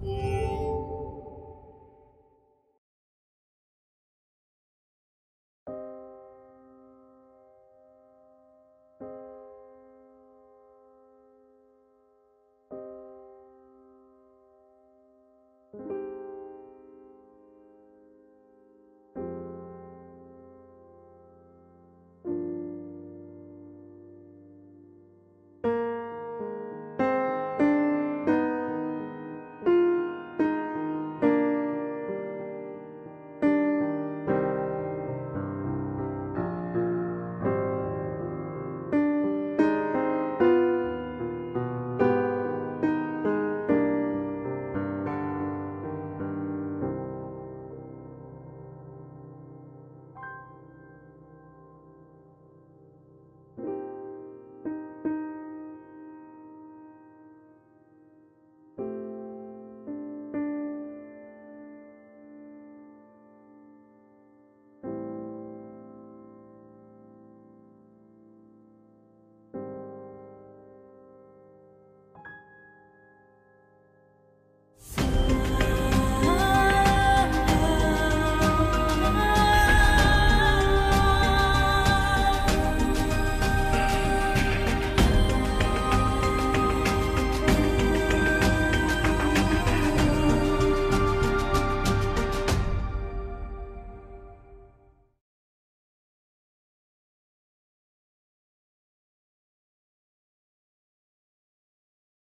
Yeah.